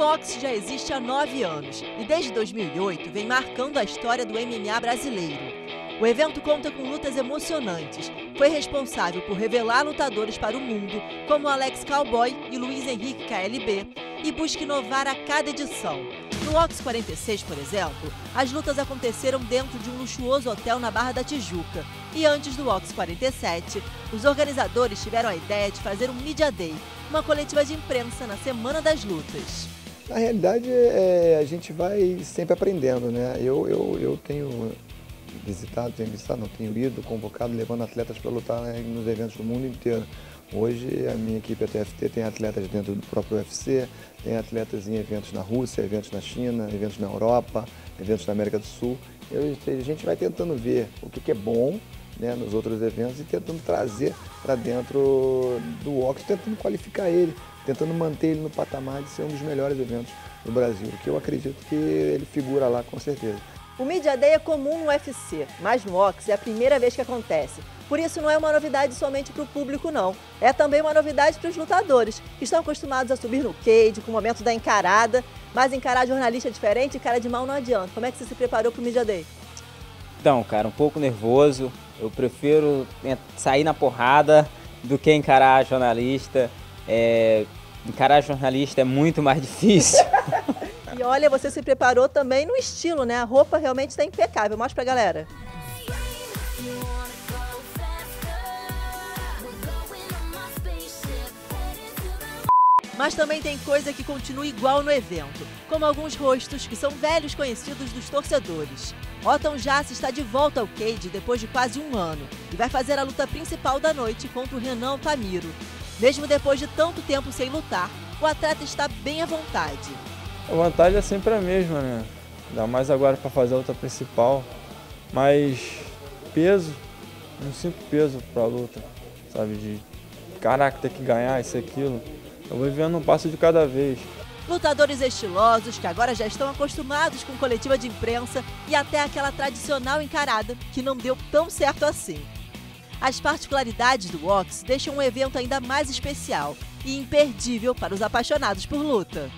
OX já existe há nove anos e desde 2008 vem marcando a história do MMA brasileiro. O evento conta com lutas emocionantes. Foi responsável por revelar lutadores para o mundo, como Alex Cowboy e Luiz Henrique KLB, e busca inovar a cada edição. No Ox 46, por exemplo, as lutas aconteceram dentro de um luxuoso hotel na Barra da Tijuca. E antes do Ox 47, os organizadores tiveram a ideia de fazer um Media Day, uma coletiva de imprensa na semana das lutas. Na realidade, é, a gente vai sempre aprendendo, né? Eu, eu, eu tenho visitado, tenho visitado, não tenho ido, convocado, levando atletas para lutar né, nos eventos do mundo inteiro. Hoje a minha equipe, TFT, tem atletas dentro do próprio UFC, tem atletas em eventos na Rússia, eventos na China, eventos na Europa, eventos na América do Sul. Eu, a gente vai tentando ver o que, que é bom né, nos outros eventos e tentando trazer para dentro do Ox, tentando qualificar ele, tentando manter ele no patamar de ser um dos melhores eventos do Brasil, que eu acredito que ele figura lá com certeza. O Media Day é comum no UFC, mas no Ox é a primeira vez que acontece. Por isso não é uma novidade somente para o público, não. É também uma novidade para os lutadores, que estão acostumados a subir no cage, com o momento da encarada, mas encarar jornalista é diferente e cara de mal não adianta. Como é que você se preparou para o Media Day? Então, cara, um pouco nervoso. Eu prefiro sair na porrada do que encarar jornalista. É, encarar jornalista é muito mais difícil. e olha, você se preparou também no estilo, né? A roupa realmente está impecável. Mostra pra galera. Mas também tem coisa que continua igual no evento, como alguns rostos que são velhos conhecidos dos torcedores. Otton Jace está de volta ao Cage depois de quase um ano e vai fazer a luta principal da noite contra o Renan Altamiro. Mesmo depois de tanto tempo sem lutar, o atleta está bem à vontade. A vantagem é sempre a mesma, né? Ainda mais agora para fazer a luta principal. Mas peso, não sinto peso para a luta, sabe? De caraca, ter que ganhar isso e aquilo. Eu vou vivendo um passo de cada vez. Lutadores estilosos que agora já estão acostumados com coletiva de imprensa e até aquela tradicional encarada que não deu tão certo assim. As particularidades do Ox deixam o evento ainda mais especial e imperdível para os apaixonados por luta.